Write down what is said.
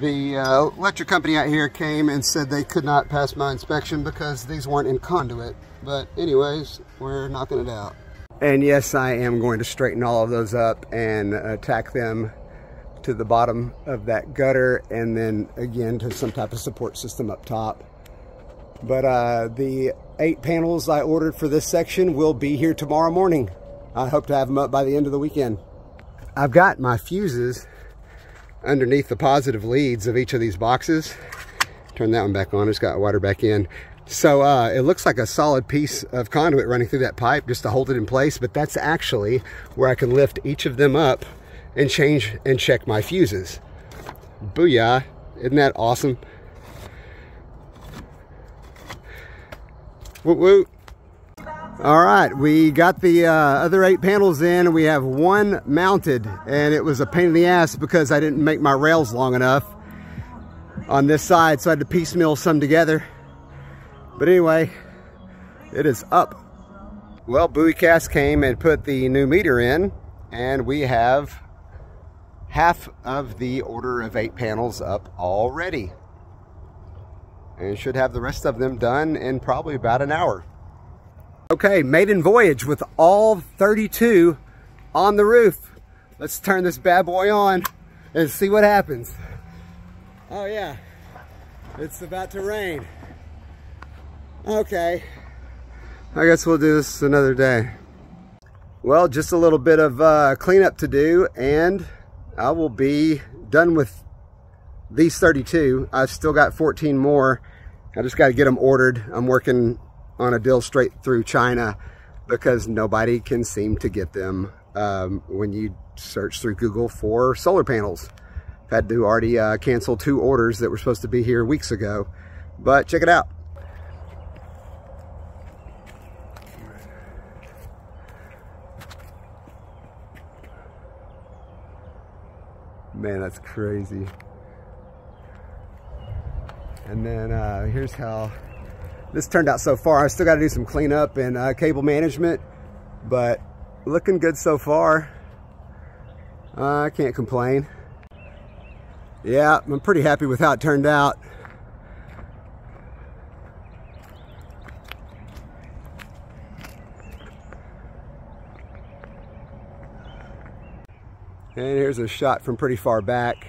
The uh, electric company out here came and said they could not pass my inspection because these weren't in conduit. But anyways, we're knocking it out. And yes, I am going to straighten all of those up and attack them to the bottom of that gutter and then again to some type of support system up top. But uh, the eight panels I ordered for this section will be here tomorrow morning. I hope to have them up by the end of the weekend. I've got my fuses underneath the positive leads of each of these boxes. Turn that one back on, it's got water back in. So uh, it looks like a solid piece of conduit running through that pipe just to hold it in place, but that's actually where I can lift each of them up and change and check my fuses. Booyah, isn't that awesome? Woot woot. All right, we got the uh, other eight panels in and we have one mounted and it was a pain in the ass because I didn't make my rails long enough on this side so I had to piecemeal some together. But anyway, it is up. Well, Buoycast came and put the new meter in and we have half of the order of eight panels up already and should have the rest of them done in probably about an hour. Okay, maiden voyage with all 32 on the roof. Let's turn this bad boy on and see what happens. Oh yeah, it's about to rain. Okay, I guess we'll do this another day. Well, just a little bit of uh, cleanup to do and I will be done with these 32. I've still got 14 more I just got to get them ordered. I'm working on a deal straight through China because nobody can seem to get them um, when you search through Google for solar panels. I've had to already uh, cancel two orders that were supposed to be here weeks ago, but check it out. Man, that's crazy. And then uh, here's how this turned out so far. I still got to do some cleanup and uh, cable management, but looking good so far. Uh, I can't complain. Yeah, I'm pretty happy with how it turned out. And here's a shot from pretty far back.